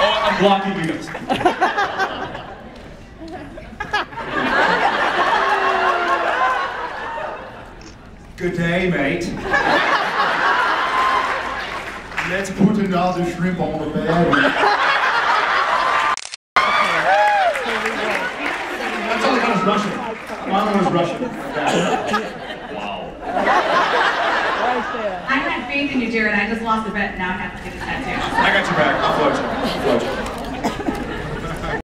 Oh, I'm blocking you guys. Good day, mate. Let's put another shrimp on the bed. That's all I got is Russian. Mom was Russian. Wow. I had faith in you, Jared. I just lost the bet. Now I have to get a tattoo. I got your back. I'll float you.